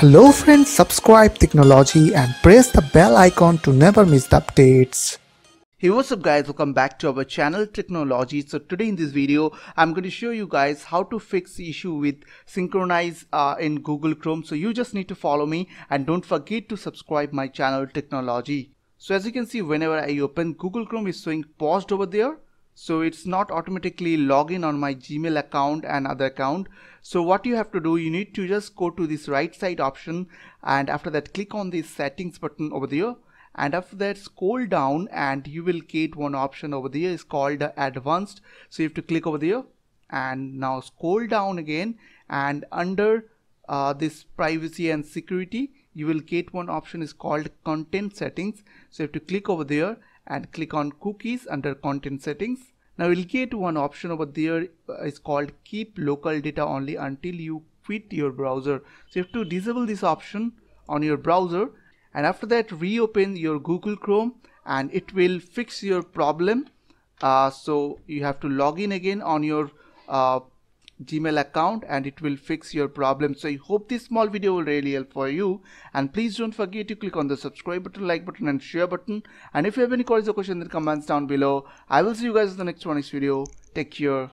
Hello friends, subscribe Tricknology and press the bell icon to never miss the updates. Hey what's up guys? Welcome back to our channel Tricknology. So today in this video I'm going to show you guys how to fix the issue with synchronize uh, in Google Chrome. So you just need to follow me and don't forget to subscribe my channel Tricknology. So as you can see whenever I open Google Chrome is showing paused over there. So it's not automatically login on my gmail account and other account so what you have to do you need to just go to this right side option and after that click on the settings button over there. And after that scroll down and you will get one option over there. Is called advanced. So you have to click over there. And now scroll down again. And under uh, this privacy and security you will get one option. Is called content settings. So you have to click over there and click on cookies under content settings. Now you'll get one option over there uh, called keep local data only until you quit your browser. So you have to disable this option on your browser and after that reopen your Google Chrome and it will fix your problem. Uh, so you have to log in again on your uh, gmail account and it will fix your problem. So i hope this small video will really help for you. And please don't forget to click on the subscribe button like button and share button. And if you have any queries or questions in the comments down below. I will see you guys in the next one next video. Take care